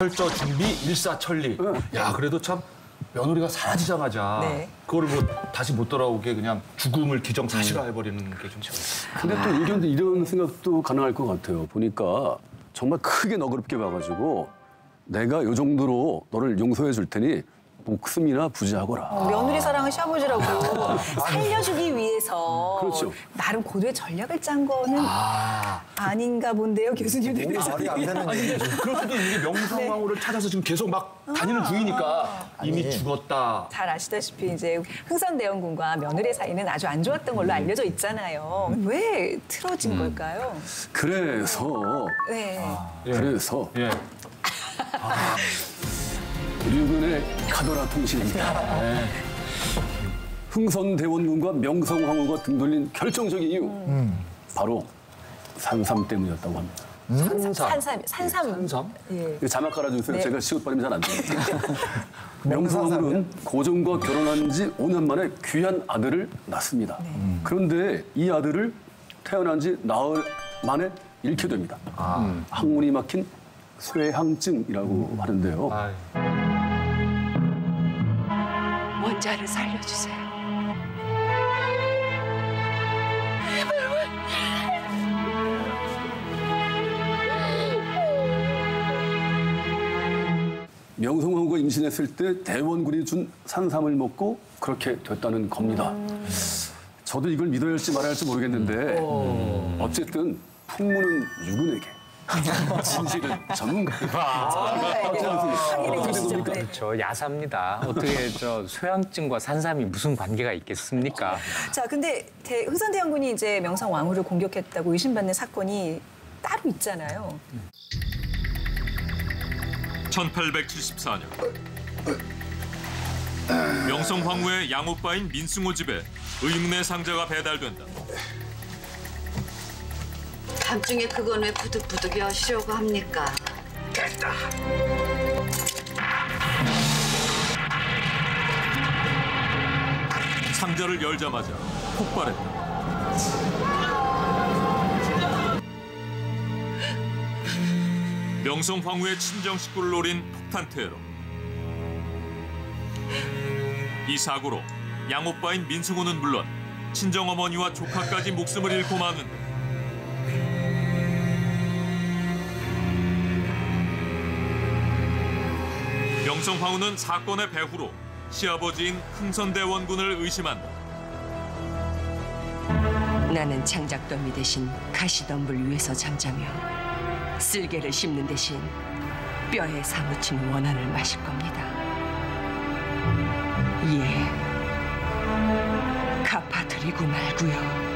철저 준비 일사천리. 야 그래도 참 며느리가 사라지자마자 네. 그거를 뭐 다시 못 돌아오게 그냥 죽음을 기정사실화 해버리는 게 좀. 근데 또 이런 이런 생각도 가능할 것 같아요. 보니까 정말 크게 너그럽게 봐가지고 내가 요 정도로 너를 용서해 줄 테니 목숨이나 부지하거라. 며느리 사랑은 시아버지라고 살려주기 위해서 그렇죠. 나름 고도의 전략을 짠 거는 아... 닌가 본데요, 교수님. 네. 말이 안 되는 얘기. 그럴 수도 있는 게 명성황후를 찾아서 지금 계속 막 다니는 중이니까 이미 아니. 죽었다. 잘 아시다시피 이제 흥선대원군과 며느리 사이는 아주 안 좋았던 걸로 알려져 있잖아요. 왜 틀어진 걸까요? 그래서 네. 그래서 예. 류근의 카더라 통신입니다. 네. 흥선대원군과 명성황후가 등돌린 결정적인 이유 바로 산삼 때문이었다고 합니다. 산삼. 산삼. 산삼. 산삼? 예. 이거 자막 깔아주세요. 네. 제가 시옷 발음이 잘 안 돼요. 명성황후는 고종과 결혼한 지 5년 만에 귀한 아들을 낳습니다. 그런데 이 아들을 태어난 지 나흘 만에 잃게 됩니다. 음. 항문이 막힌 쇠항증이라고 하는데요. 아 이. 원자를 살려주세요. 명성황후가 임신했을 때 대원군이 준 산삼을 먹고 그렇게 됐다는 겁니다. 저도 이걸 믿어야 할지 말아야 할지 모르겠는데 어쨌든 풍문은 유군에게 진실은 전문가에게 확인해 주시죠. 네. 저 야사입니다. 어떻게 저 쇠항증과 산삼이 무슨 관계가 있겠습니까? 자, 근데 대- 흥선대원군이 이제 명성 왕후를 공격했다고 의심받는 사건이 따로 있잖아요. 1874년 명성 황후의 양오빠인 민승호 집에 의문의 상자가 배달된다. 밤중에 그건 왜 부득부득 여시려고 합니까? 상자를 열자마자 폭발했다. 명성 황후의 친정 식구를 노린 폭탄 테러. 이 사고로 양오빠인 민승호는 물론 친정 어머니와 조카까지 목숨을 잃고 마는데 황후는 사건의 배후로 시아버지인 흥선대원군을 의심한다. 나는 장작더미 대신 가시덤불 위에서 잠자며 쓸개를 씹는 대신 뼈에 사무친 원한을 마실 겁니다. 예, 갚아드리고 말고요.